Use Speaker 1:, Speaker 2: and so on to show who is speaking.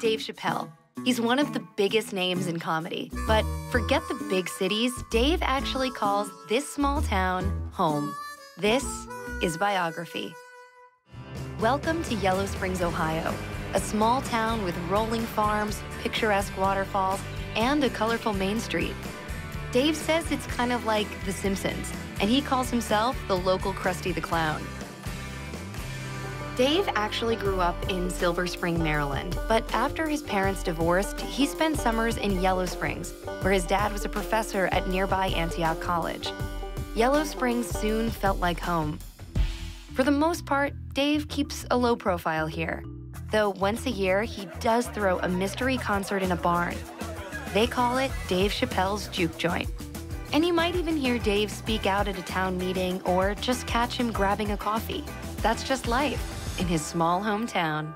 Speaker 1: Dave Chappelle. He's one of the biggest names in comedy. But forget the big cities, Dave actually calls this small town home. This is Biography. Welcome to Yellow Springs, Ohio, a small town with rolling farms, picturesque waterfalls, and a colorful main street. Dave says it's kind of like The Simpsons, and he calls himself the local Krusty the Clown. Dave actually grew up in Silver Spring, Maryland, but after his parents divorced, he spent summers in Yellow Springs, where his dad was a professor at nearby Antioch College. Yellow Springs soon felt like home. For the most part, Dave keeps a low profile here, though once a year he does throw a mystery concert in a barn. They call it Dave Chappelle's Juke Joint. And you might even hear Dave speak out at a town meeting or just catch him grabbing a coffee. That's just life in his small hometown.